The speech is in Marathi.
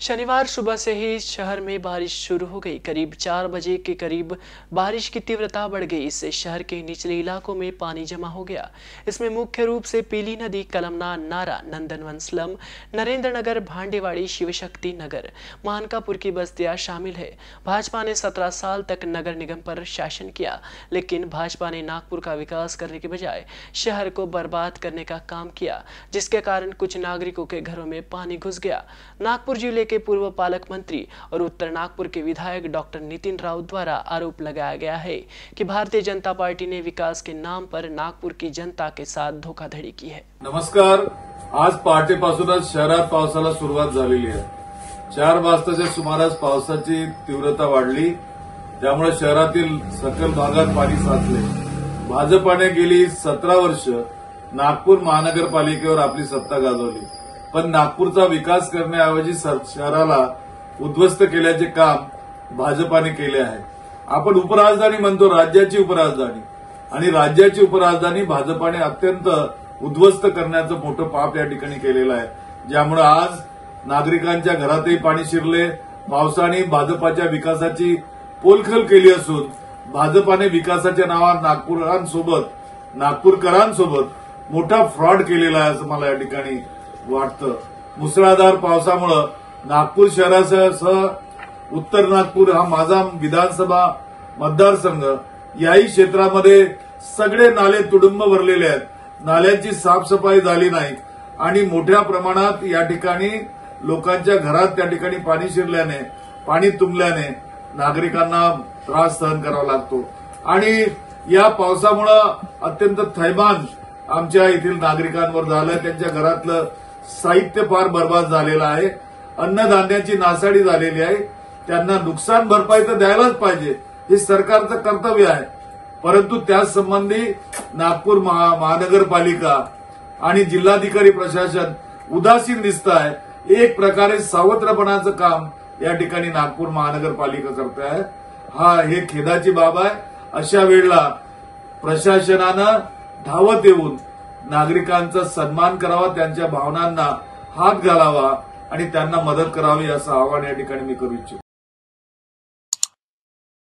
शनिवार सुबह से ही शहर में बारिश शुरू हो गई। करीब चार बजे के करीब बारिश की तीव्रता बढ़ गई। इससे शहर के निचले इलाकों में पानी जमा हो गया। इसमें मुख्य रूप से पीली नदी, कलमना, नारा, नंदनवन स्लम नरेंद्र नगर भांडेवाड़ी, शिवशक्ति नगर, मानकापुर की बस्तियाँ शामिल है। भाजपा ने सत्रह साल तक नगर निगम पर शासन किया, लेकिन भाजपा ने नागपुर का विकास करने के बजाय शहर को बर्बाद करने का काम किया, जिसके कारण कुछ नागरिकों के घरों में पानी घुस गया। नागपुर ज़िले के पूर्व पालक मंत्री और उत्तर नागपुर के विधायक डॉक्टर नितिन राउत द्वारा आरोप लगाया गया है कि भारतीय जनता पार्टी ने विकास के नाम पर नागपुर की जनता के साथ धोखाधड़ी की है। नमस्कार, आज पहाटेपासूनच शहरात पावसाला सुरुवात झालेली आहे. चार वाजताच्या सुमारास पावसाची तीव्रता वाढली, त्यामुळे सकल भागात पाणी साचले. भाजपाने गेली सतरा वर्ष नागपूर महानगरपालिकेवर आपली सत्ता गाजवली. पण नागपूरचा विकास करण्याऐवजी शहराला उद्ध्वस्त केल्याचे काम भाजपाने केले आहे. आपण उपराजधानी म्हणतो राज्याची उपराजधानी. आणि राज्याची उपराजधानी भाजपाने अत्यंत उद्ध्वस्त करण्याचं मोठं पाप या ठिकाणी केलेलं आहे. ज्यामुळे आज नागरिकांच्या घरातही पाणी शिरले पावसाने भाजपाच्या विकासाची पोलखल केली असून भाजपाने विकासाच्या नावात नागपूरांसोबत नागपूरकरांसोबत मोठा फ्रॉड केलेला आहे असं मला या ठिकाणी वाटतं मुसळधार पावसामुळं नागपूर शहरासह उत्तर नागपूर हा माझा विधानसभा मतदारसंघ. याही क्षेत्रामध्ये सगळे नाले तुडुंब भरलेले आहेत. नाल्यांची साफसफाई झाली नाही. आणि मोठ्या प्रमाणात या ठिकाणी लोकांच्या घरात त्या ठिकाणी पाणी शिरल्याने पाणी तुंबल्याने नागरिकांना त्रास सहन करावा लागतो. आणि या पावसामुळं अत्यंत थैमान आमच्या येथील नागरिकांवर झालं. त्यांच्या घरातलं साहित्य फार बर्बाद झालेलं आहे. अन्नधान्याची नासाडी झालेली आहे. त्यांना नुकसान भरपाई तर द्यायलाच पाहिजे. हे सरकारचं कर्तव्य आहे. परंतु त्याच संबंधी नागपूर महा- महानगरपालिका आणि जिल्हाधिकारी प्रशासन उदासीन दिसत आहे. एक प्रकारे सावत्रपणाचं काम या ठिकाणी नागपूर महानगरपालिका करत आहे. हा हे खेदाची बाब आहे. अशा वेळेला प्रशासनानं धावत येऊन नागरिकांचा सन्मान करावा त्यांच्या भावनांना हात घालावा आणि त्यांना मदत करावी असं आवाहन या ठिकाणी मी करू इच्छितो.